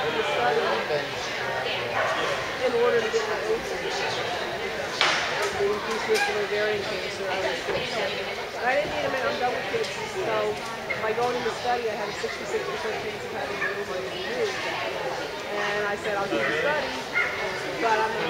that in the study in order to get my ovaries. Increased risk of ovarian cancer, I was But I didn't need them, I'm done with kids. So by going in the study, I had a 66% chance of having my ovaries removed. And I said, I'll do the study, but I'm going